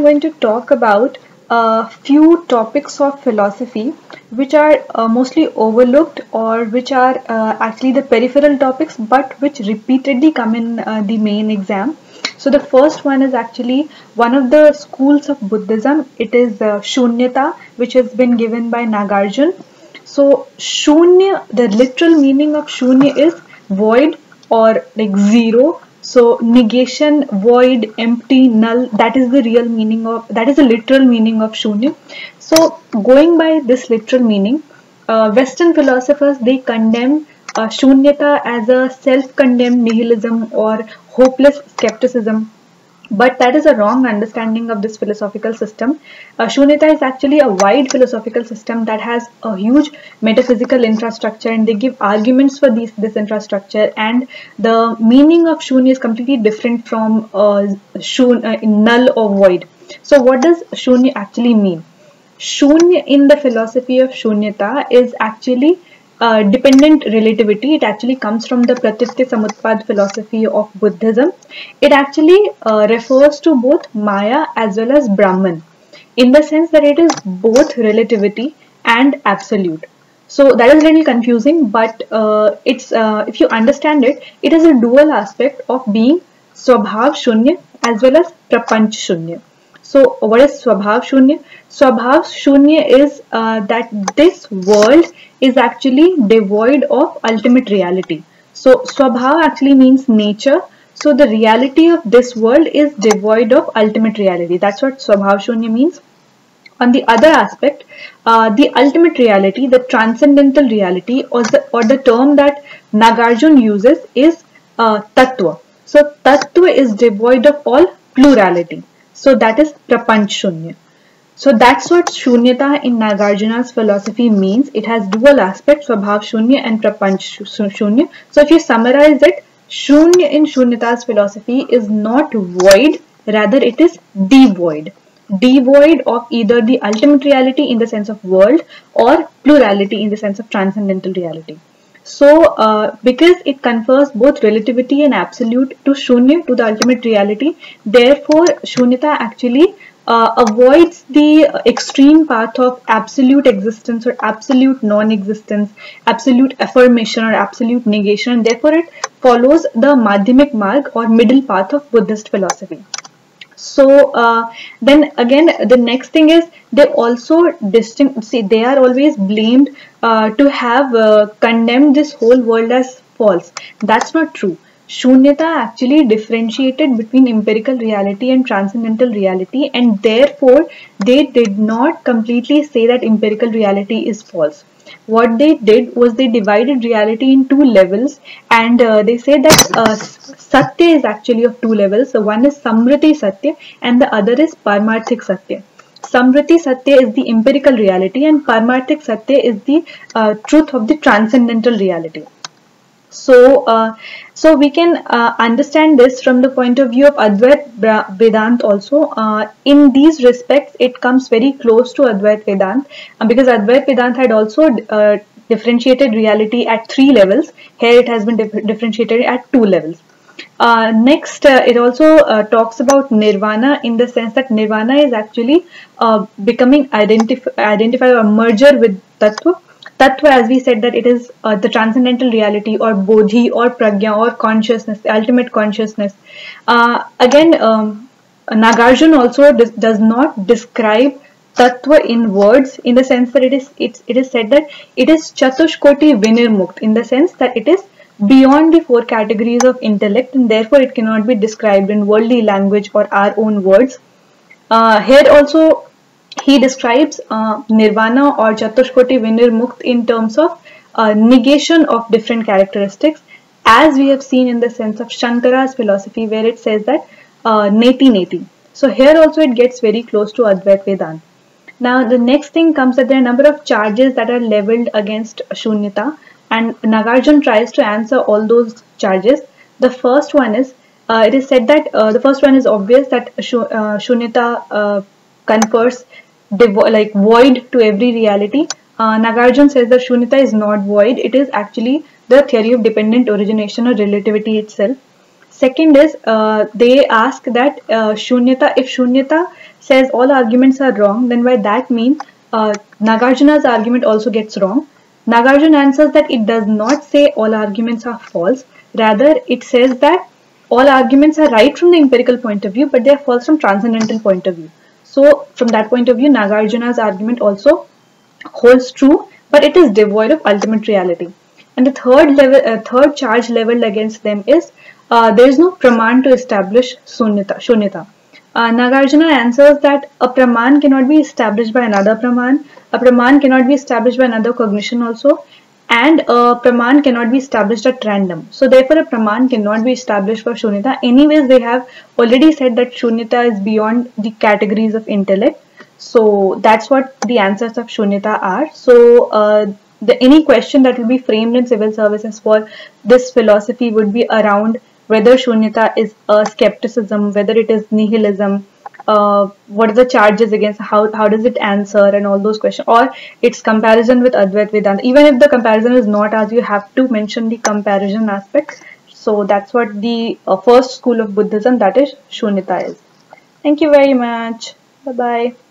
I'm going to talk about a few topics of philosophy which are uh, mostly overlooked or which are uh, actually the peripheral topics but which repeatedly come in uh, the main exam. So the first one is actually one of the schools of Buddhism. It is uh, Shunyata which has been given by Nagarjun. So Shunya, the literal meaning of Shunya is void or like zero so negation, void, empty, null, that is the real meaning of, that is the literal meaning of shunya. So going by this literal meaning, uh, Western philosophers, they condemn uh, shunyata as a self-condemned nihilism or hopeless skepticism but that is a wrong understanding of this philosophical system. Uh, Shunyata is actually a wide philosophical system that has a huge metaphysical infrastructure and they give arguments for these, this infrastructure and the meaning of Shunya is completely different from uh, shun, uh, null or void. So what does Shunya actually mean? Shunya in the philosophy of Shunyata is actually uh, dependent relativity. It actually comes from the Pratitya Samutpad philosophy of Buddhism. It actually uh, refers to both Maya as well as Brahman in the sense that it is both relativity and absolute. So that is a little confusing, but uh, it's uh, if you understand it, it is a dual aspect of being Swabhav Shunya as well as Prapanch Shunya. So what is Swabhav Shunya? Swabhav Shunya is uh, that this world is actually devoid of ultimate reality. So Swabhav actually means nature. So the reality of this world is devoid of ultimate reality. That's what Swabhav Shunya means. On the other aspect, uh, the ultimate reality, the transcendental reality or the, or the term that Nagarjun uses is uh, Tattva. So Tattva is devoid of all plurality. So that is Prapanch Shunya. So that's what Shunyata in Nagarjuna's philosophy means. It has dual aspects, Swabhav Shunya and Prapanch Shunya. So if you summarize it, Shunya in Shunyata's philosophy is not void, rather it is devoid. Devoid of either the ultimate reality in the sense of world or plurality in the sense of transcendental reality. So, uh, because it confers both relativity and absolute to Shunya, to the ultimate reality, therefore Shunyata actually uh, avoids the extreme path of absolute existence or absolute non-existence, absolute affirmation or absolute negation and therefore it follows the Madhyamik Marg or middle path of Buddhist philosophy. So uh, then again the next thing is they also distinct see they are always blamed uh, to have uh, condemned this whole world as false. That's not true. Shunyata actually differentiated between empirical reality and transcendental reality and therefore they did not completely say that empirical reality is false. What they did was they divided reality in two levels and uh, they say that uh, Satya is actually of two levels. So one is Samriti Satya and the other is Paramarthik Satya. Samriti Satya is the empirical reality and Paramarthik Satya is the uh, truth of the transcendental reality. So, uh, so we can uh, understand this from the point of view of Advait Vedant also. Uh, in these respects, it comes very close to Advait Vedant uh, because Advait Vedant had also uh, differentiated reality at three levels. Here it has been dif differentiated at two levels. Uh, next, uh, it also uh, talks about nirvana in the sense that nirvana is actually uh, becoming identif identified or merger with tattva Tattva, as we said, that it is uh, the transcendental reality or bodhi or pragya or consciousness, the ultimate consciousness. Uh, again, um, Nagarjun also does, does not describe tattva in words in the sense that it is it's, it is said that it is chatushkoti vinirmukt in the sense that it is beyond the four categories of intellect and therefore it cannot be described in worldly language or our own words. Uh, here also he describes uh, nirvana or chatushkoti vinirmukt in terms of uh, negation of different characteristics as we have seen in the sense of Shankara's philosophy where it says that uh, neti neti. So here also it gets very close to Advait Vedanta. Now the next thing comes that there are a number of charges that are leveled against Shunyata and Nagarjun tries to answer all those charges. The first one is, uh, it is said that uh, the first one is obvious that uh, Shunyata uh, confers like void to every reality. Uh, says that Shunyata is not void. It is actually the theory of dependent origination or relativity itself. Second is uh, they ask that uh, Shunyata, if Shunyata says all arguments are wrong, then by that means uh, Nagarjuna's argument also gets wrong. Nagarjuna answers that it does not say all arguments are false. Rather, it says that all arguments are right from the empirical point of view, but they are false from transcendental point of view. So, from that point of view, Nagarjuna's argument also holds true, but it is devoid of ultimate reality. And the third level, uh, third charge leveled against them is uh, there is no praman to establish sunyata, shunyata. Uh, Nagarjuna answers that a praman cannot be established by another praman, a praman cannot be established by another cognition also, and a praman cannot be established at random. So therefore a praman cannot be established for shunyata. Anyways, they have already said that shunyata is beyond the categories of intellect. So that's what the answers of shunyata are. So uh, the, any question that will be framed in civil services for this philosophy would be around whether shunyata is a skepticism, whether it is nihilism, uh, what are the charges against, how, how does it answer and all those questions or its comparison with Advait Vedanta. Even if the comparison is not as you have to mention the comparison aspect. So that's what the uh, first school of Buddhism that is Shunyata is. Thank you very much. Bye bye.